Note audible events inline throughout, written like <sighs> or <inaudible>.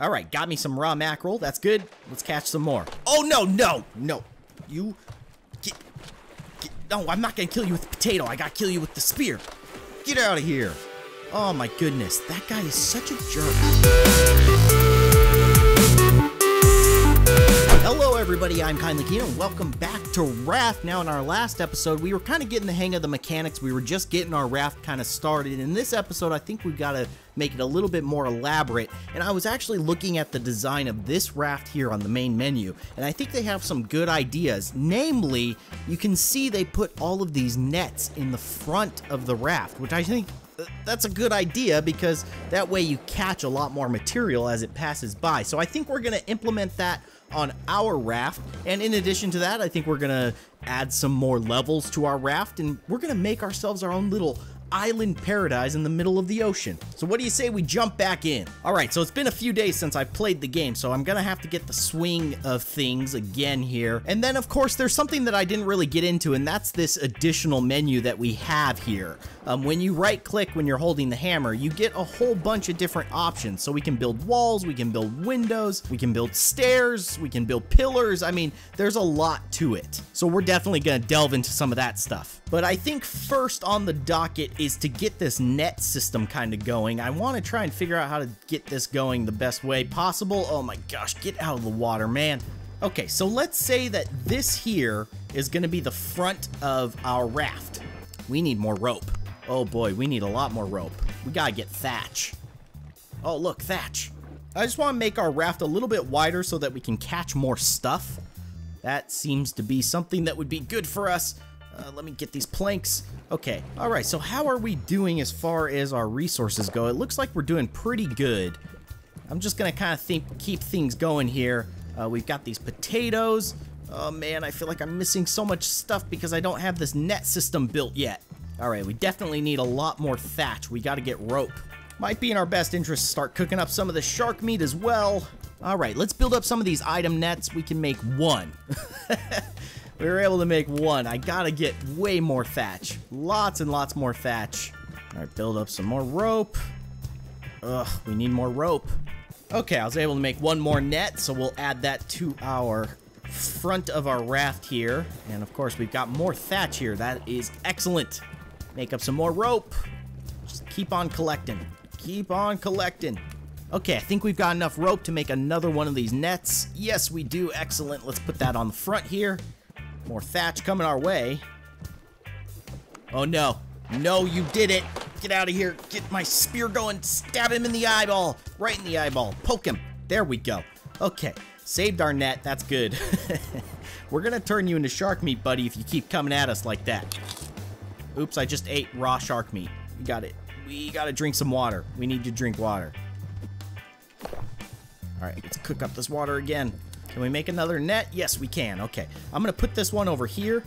All right, got me some raw mackerel. That's good. Let's catch some more. Oh, no, no, no. You... Get, get, no, I'm not going to kill you with the potato. I got to kill you with the spear. Get out of here. Oh, my goodness. That guy is such a jerk. Hello everybody, I'm Kindly Keyin and welcome back to Raft. Now in our last episode, we were kind of getting the hang of the mechanics. We were just getting our raft kind of started. In this episode, I think we've got to make it a little bit more elaborate. And I was actually looking at the design of this raft here on the main menu, and I think they have some good ideas. Namely, you can see they put all of these nets in the front of the raft, which I think uh, that's a good idea because that way you catch a lot more material as it passes by. So I think we're going to implement that on our raft. And in addition to that, I think we're going to add some more levels to our raft and we're going to make ourselves our own little island paradise in the middle of the ocean. So what do you say we jump back in? All right, so it's been a few days since I played the game, so I'm gonna have to get the swing of things again here. And then of course there's something that I didn't really get into and that's this additional menu that we have here. Um, when you right click when you're holding the hammer, you get a whole bunch of different options. So we can build walls, we can build windows, we can build stairs, we can build pillars. I mean, there's a lot to it. So we're definitely gonna delve into some of that stuff. But I think first on the docket is to get this net system kind of going. I want to try and figure out how to get this going the best way possible. Oh my gosh, get out of the water, man. Okay, so let's say that this here is going to be the front of our raft. We need more rope. Oh boy, we need a lot more rope. We gotta get thatch. Oh, look, thatch. I just want to make our raft a little bit wider so that we can catch more stuff. That seems to be something that would be good for us. Uh, let me get these planks. Okay, alright, so how are we doing as far as our resources go? It looks like we're doing pretty good. I'm just gonna kind of think keep things going here. Uh, we've got these potatoes. Oh man, I feel like I'm missing so much stuff because I don't have this net system built yet. Alright, we definitely need a lot more thatch. We gotta get rope. Might be in our best interest to start cooking up some of the shark meat as well. Alright, let's build up some of these item nets. We can make one. <laughs> we were able to make one. I gotta get way more thatch. Lots and lots more thatch. Alright, build up some more rope. Ugh, we need more rope. Okay, I was able to make one more net, so we'll add that to our front of our raft here. And of course, we've got more thatch here. That is excellent. Make up some more rope. Just keep on collecting. Keep on collecting. Okay, I think we've got enough rope to make another one of these nets. Yes, we do. Excellent. Let's put that on the front here. More thatch coming our way. Oh, no. No, you did it. Get out of here. Get my spear going. Stab him in the eyeball. Right in the eyeball. Poke him. There we go. Okay. Saved our net. That's good. <laughs> We're going to turn you into shark meat, buddy, if you keep coming at us like that. Oops, I just ate raw shark meat. We got it. We got to drink some water. We need to drink water. All right, let's cook up this water again. Can we make another net? Yes, we can. Okay. I'm going to put this one over here.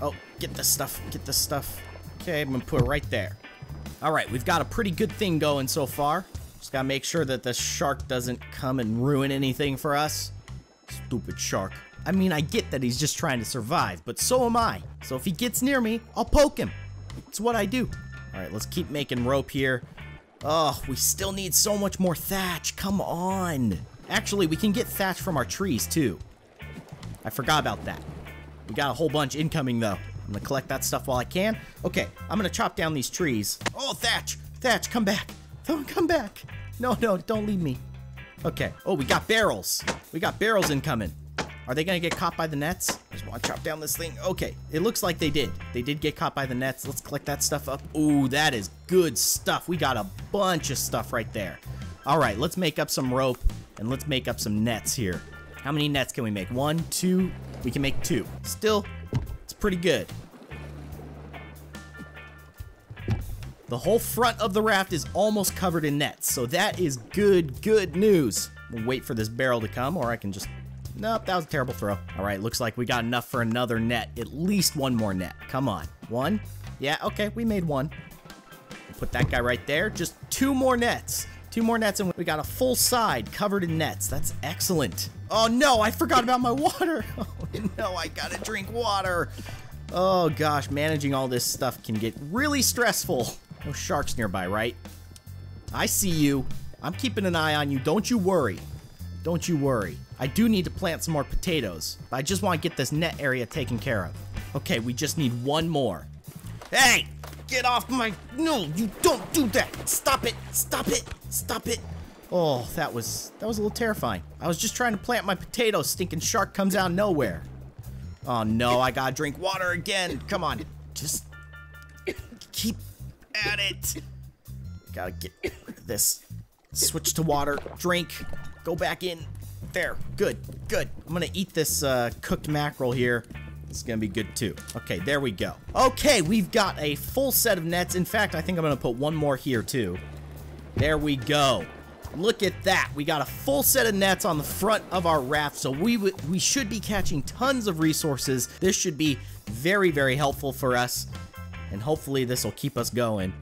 Oh, get this stuff. Get this stuff. Okay, I'm going to put it right there. All right, we've got a pretty good thing going so far. Just got to make sure that the shark doesn't come and ruin anything for us. Stupid shark. I mean, I get that he's just trying to survive, but so am I. So if he gets near me, I'll poke him. It's what I do. All right, let's keep making rope here. Oh, we still need so much more thatch. Come on. Actually, we can get thatch from our trees, too. I forgot about that. We got a whole bunch incoming, though. I'm gonna collect that stuff while I can. Okay, I'm gonna chop down these trees. Oh, Thatch! Thatch, come back! Don't come back! No, no, don't leave me. Okay. Oh, we got barrels. We got barrels incoming. Are they gonna get caught by the nets? I just wanna chop down this thing. Okay, it looks like they did. They did get caught by the nets. Let's collect that stuff up. Ooh, that is good stuff. We got a bunch of stuff right there. All right, let's make up some rope and let's make up some nets here. How many nets can we make? One, two, we can make two. Still, it's pretty good. The whole front of the raft is almost covered in nets, so that is good, good news. We'll wait for this barrel to come, or I can just... Nope, that was a terrible throw. All right, looks like we got enough for another net. At least one more net. Come on. One? Yeah, okay, we made one. Put that guy right there. Just two more nets. Two more nets, and we got a full side covered in nets. That's excellent. Oh, no, I forgot about my water. <laughs> Oh, no, I gotta drink water. Oh, gosh, managing all this stuff can get really stressful. No sharks nearby, right? I see you. I'm keeping an eye on you. Don't you worry. Don't you worry. I do need to plant some more potatoes, but I just want to get this net area taken care of. Okay, we just need one more. Hey! Get off my... No, you don't do that! Stop it! Stop it! Stop it! Oh, that was... That was a little terrifying. I was just trying to plant my potatoes. Stinking shark comes out of nowhere. Oh, no, I gotta drink water again. Come on. Just... Keep at it. Gotta get this. Switch to water. Drink. Go back in. There. Good. Good. I'm gonna eat this uh, cooked mackerel here. It's gonna be good too. Okay, there we go. Okay, we've got a full set of nets. In fact, I think I'm gonna put one more here too. There we go. Look at that. We got a full set of nets on the front of our raft, so we we should be catching tons of resources. This should be very, very helpful for us, and hopefully this will keep us going.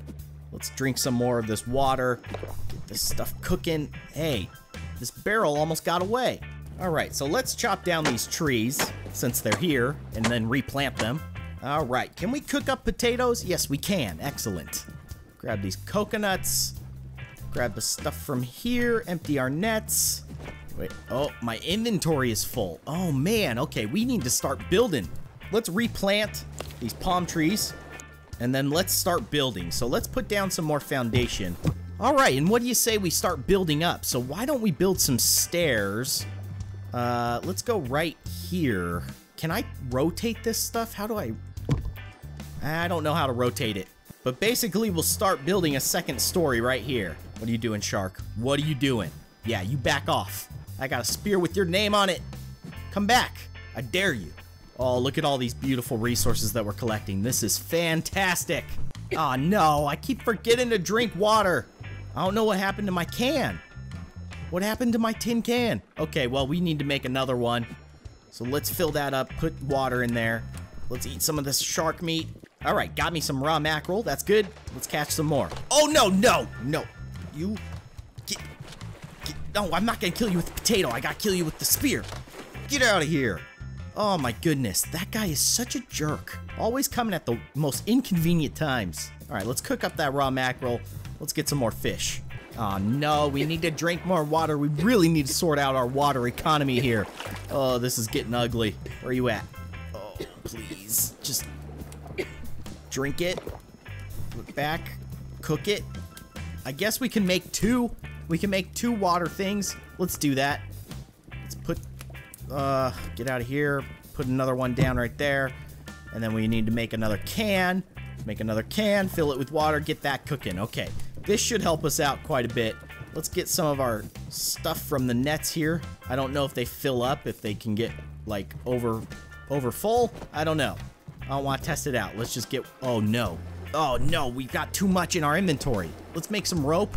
Let's drink some more of this water. Get this stuff cooking. Hey, this barrel almost got away. All right, so let's chop down these trees since they're here and then replant them. All right, can we cook up potatoes? Yes, we can. Excellent. Grab these coconuts. Grab the stuff from here. Empty our nets. Wait, oh, my inventory is full. Oh man, okay, we need to start building. Let's replant these palm trees and then let's start building. So let's put down some more foundation. All right, and what do you say we start building up? So why don't we build some stairs? Uh, let's go right here. Can I rotate this stuff? How do I... I don't know how to rotate it. But basically, we'll start building a second story right here. What are you doing, Shark? What are you doing? Yeah, you back off. I got a spear with your name on it. Come back. I dare you. Oh, look at all these beautiful resources that we're collecting. This is fantastic. Oh no, I keep forgetting to drink water. I don't know what happened to my can. What happened to my tin can? Okay, well, we need to make another one. So let's fill that up, put water in there. Let's eat some of this shark meat. All right, got me some raw mackerel. That's good. Let's catch some more. Oh, no, no, no. You get, get no, I'm not gonna kill you with the potato. I gotta kill you with the spear. Get out of here. Oh my goodness, that guy is such a jerk. Always coming at the most inconvenient times. All right, let's cook up that raw mackerel. Let's get some more fish. Oh no, we need to drink more water. We really need to sort out our water economy here. Oh, this is getting ugly. Where are you at? Oh, please. Just drink it. Look back. Cook it. I guess we can make two. We can make two water things. Let's do that. Let's put, uh, get out of here. Put another one down right there. And then we need to make another can. Make another can, fill it with water, get that cooking. Okay. This should help us out quite a bit. Let's get some of our stuff from the nets here. I don't know if they fill up, if they can get, like, over, over full. I don't know. I don't want to test it out. Let's just get, oh no. Oh no, we've got too much in our inventory. Let's make some rope.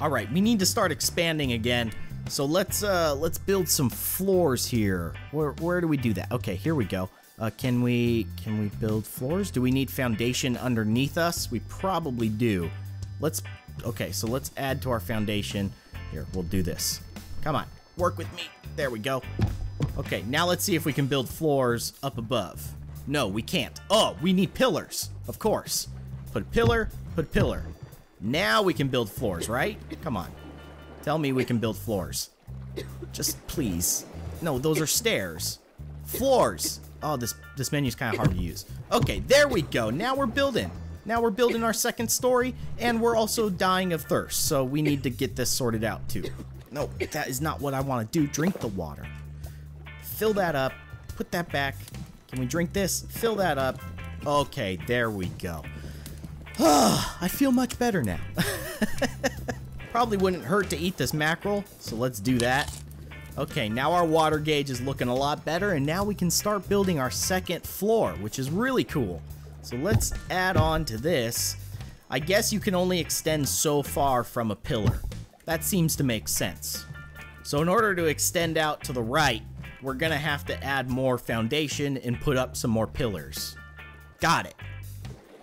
All right, we need to start expanding again. So let's, uh, let's build some floors here. Where, where do we do that? Okay, here we go. Uh, can we can we build floors? Do we need foundation underneath us? We probably do. Let's okay. So let's add to our foundation. Here, we'll do this. Come on, work with me. There we go. Okay, now let's see if we can build floors up above. No, we can't. Oh, we need pillars. Of course. Put a pillar. Put a pillar. Now we can build floors, right? Come on. Tell me we can build floors. Just please. No, those are stairs. Floors. Oh, this, this menu's kind of hard to use. Okay, there we go. Now we're building. Now we're building our second story, and we're also dying of thirst, so we need to get this sorted out too. No, that is not what I want to do. Drink the water. Fill that up. Put that back. Can we drink this? Fill that up. Okay, there we go. <sighs> I feel much better now. <laughs> Probably wouldn't hurt to eat this mackerel, so let's do that. Okay, now our water gauge is looking a lot better, and now we can start building our second floor, which is really cool. So let's add on to this. I guess you can only extend so far from a pillar. That seems to make sense. So in order to extend out to the right, we're gonna have to add more foundation and put up some more pillars. Got it.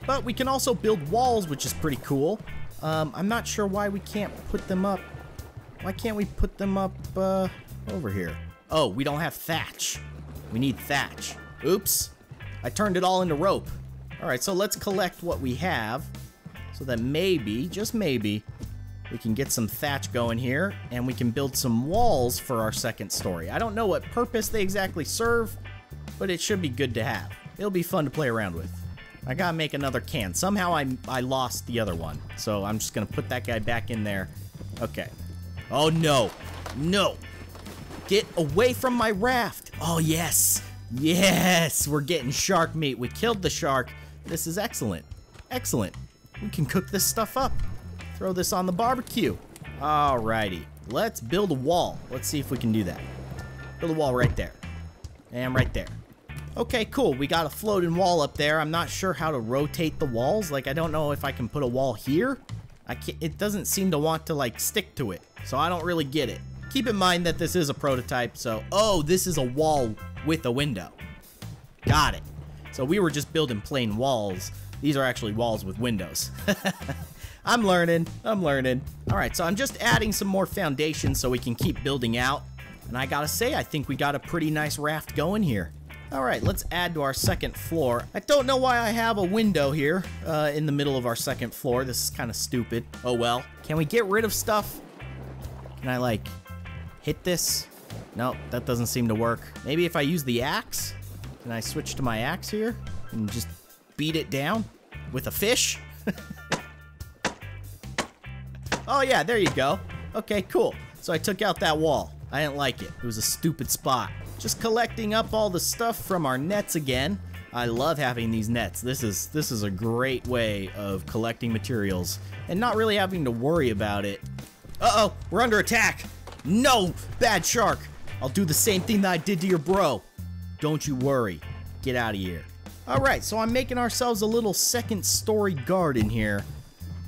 But we can also build walls, which is pretty cool. Um, I'm not sure why we can't put them up. Why can't we put them up, uh, over here. Oh, we don't have thatch. We need thatch. Oops. I turned it all into rope. All right, so let's collect what we have so that maybe, just maybe, We can get some thatch going here, and we can build some walls for our second story. I don't know what purpose they exactly serve, but it should be good to have. It'll be fun to play around with. I gotta make another can. Somehow I, I lost the other one, so I'm just gonna put that guy back in there. Okay. Oh no, no. Get away from my raft. Oh yes, yes, we're getting shark meat. We killed the shark. This is excellent, excellent. We can cook this stuff up. Throw this on the barbecue. Alrighty, let's build a wall. Let's see if we can do that. Build a wall right there. And right there. Okay, cool. We got a floating wall up there. I'm not sure how to rotate the walls. Like, I don't know if I can put a wall here. I can't, it doesn't seem to want to, like, stick to it. So I don't really get it. Keep in mind that this is a prototype, so... Oh, this is a wall with a window. Got it. So we were just building plain walls. These are actually walls with windows. <laughs> I'm learning. I'm learning. All right, so I'm just adding some more foundation so we can keep building out. And I gotta say, I think we got a pretty nice raft going here. All right, let's add to our second floor. I don't know why I have a window here uh, in the middle of our second floor. This is kind of stupid. Oh well. Can we get rid of stuff? Can I like hit this? No, that doesn't seem to work. Maybe if I use the axe? Can I switch to my axe here and just beat it down with a fish? <laughs> oh yeah, there you go. Okay, cool. So I took out that wall. I didn't like it. It was a stupid spot. Just collecting up all the stuff from our nets again. I love having these nets. This is this is a great way of collecting materials and not really having to worry about it. Uh-oh, we're under attack. No, bad shark. I'll do the same thing that I did to your bro. Don't you worry. Get out of here. All right, so I'm making ourselves a little second story garden here.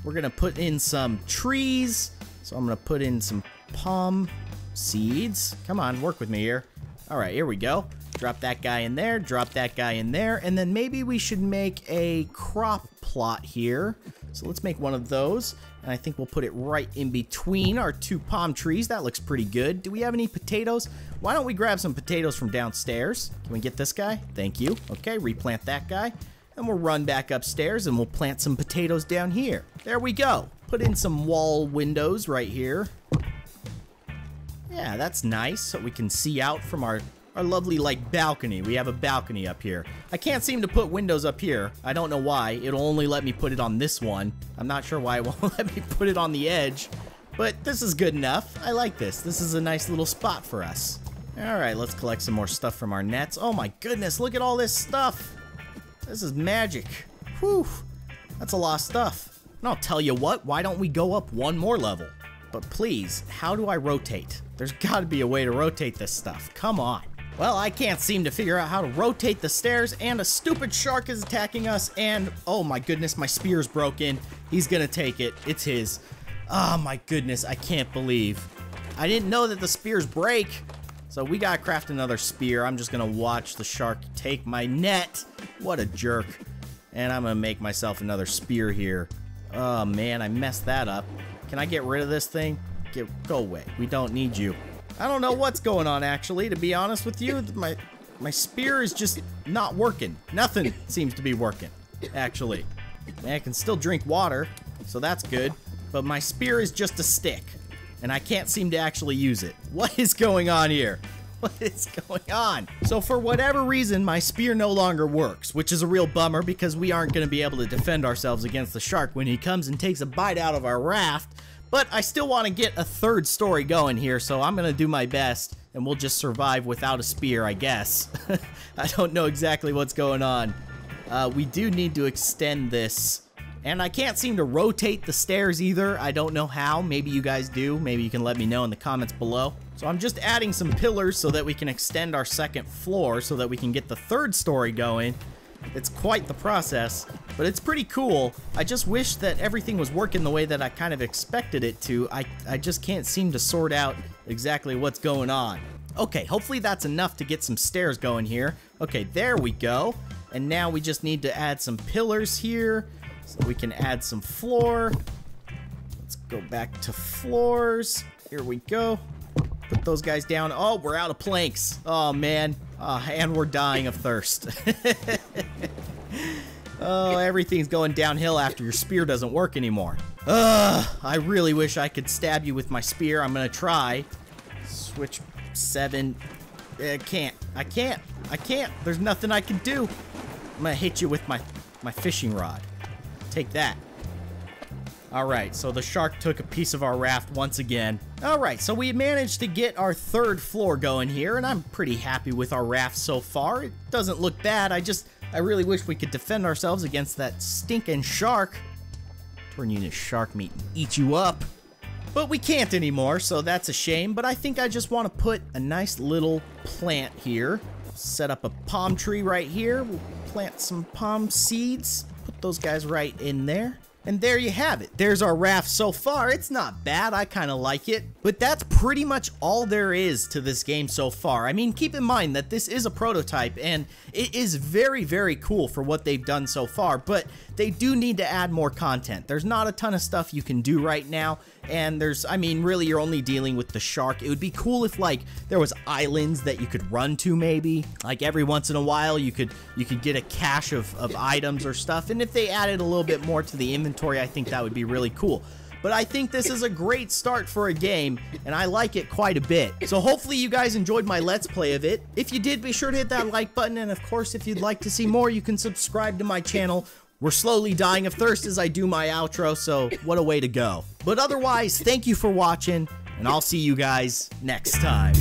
We're gonna put in some trees. So I'm gonna put in some palm seeds. Come on, work with me here. All right, here we go. Drop that guy in there, drop that guy in there, and then maybe we should make a crop plot here. So let's make one of those, and I think we'll put it right in between our two palm trees. That looks pretty good. Do we have any potatoes? Why don't we grab some potatoes from downstairs? Can we get this guy? Thank you. Okay, replant that guy. And we'll run back upstairs and we'll plant some potatoes down here. There we go. Put in some wall windows right here. Yeah, that's nice. So we can see out from our, our lovely, like, balcony. We have a balcony up here. I can't seem to put windows up here. I don't know why. It'll only let me put it on this one. I'm not sure why it <laughs> won't let me put it on the edge. But this is good enough. I like this. This is a nice little spot for us. Alright, let's collect some more stuff from our nets. Oh my goodness, look at all this stuff. This is magic. Whew. That's a lot of stuff. And I'll tell you what, why don't we go up one more level? But please, how do I rotate? There's gotta be a way to rotate this stuff. Come on. Well, I can't seem to figure out how to rotate the stairs, and a stupid shark is attacking us, and oh my goodness, my spear's broken. He's gonna take it. It's his. Oh my goodness, I can't believe. I didn't know that the spears break. So we gotta craft another spear. I'm just gonna watch the shark take my net. What a jerk. And I'm gonna make myself another spear here. Oh man, I messed that up. Can I get rid of this thing? Get, go away. We don't need you. I don't know what's going on, actually, to be honest with you. My, my spear is just not working. Nothing seems to be working, actually. I can still drink water, so that's good. But my spear is just a stick, and I can't seem to actually use it. <laughs> What is going on here? What is going on? So for whatever reason, my spear no longer works, which is a real bummer because we aren't going to be able to defend ourselves against the shark when he comes and takes a bite out of our raft. But I still want to get a third story going here, so I'm going to do my best, and we'll just survive without a spear, I guess. <laughs> I don't know exactly what's going on. Uh, we do need to extend this and I can't seem to rotate the stairs either. I don't know how. Maybe you guys do. Maybe you can let me know in the comments below. So I'm just adding some pillars so that we can extend our second floor so that we can get the third story going. It's quite the process, but it's pretty cool. I just wish that everything was working the way that I kind of expected it to. I, I just can't seem to sort out exactly what's going on. Okay, hopefully that's enough to get some stairs going here. Okay, there we go. And now we just need to add some pillars here so we can add some floor. Let's go back to floors. Here we go. Put those guys down. Oh, we're out of planks. Oh, man. Oh, and we're dying of thirst. <laughs> Oh, everything's going downhill after your spear doesn't work anymore. Ugh, I really wish I could stab you with my spear. I'm gonna try. Switch seven. I can't. I can't. I can't. There's nothing I can do. I'm gonna hit you with my, my fishing rod. Take that. Alright, so the shark took a piece of our raft once again. Alright, so we managed to get our third floor going here, and I'm pretty happy with our raft so far. It doesn't look bad, I just, I really wish we could defend ourselves against that stinking shark. Turn you into shark meat and eat you up. But we can't anymore, so that's a shame. But I think I just want to put a nice little plant here. Set up a palm tree right here. We'll plant some palm seeds. Put those guys right in there. And there you have it. There's our raft so far. It's not bad. I kind of like it. But that's pretty much all there is to this game so far. I mean, keep in mind that this is a prototype and it is very, very cool for what they've done so far. But they do need to add more content. There's not a ton of stuff you can do right now. And there's, I mean, really, you're only dealing with the shark. It would be cool if, like, there was islands that you could run to, maybe. Like, every once in a while, you could you could get a cache of, of items or stuff. And if they added a little bit more to the inventory, I think that would be really cool but I think this is a great start for a game, and I like it quite a bit. So hopefully you guys enjoyed my Let's Play of it. If you did, be sure to hit that like button, and of course, if you'd like to see more, you can subscribe to my channel we're slowly dying of thirst as I do my outro, so what a way to go. But otherwise, thank you for watching, and I'll see you guys next time.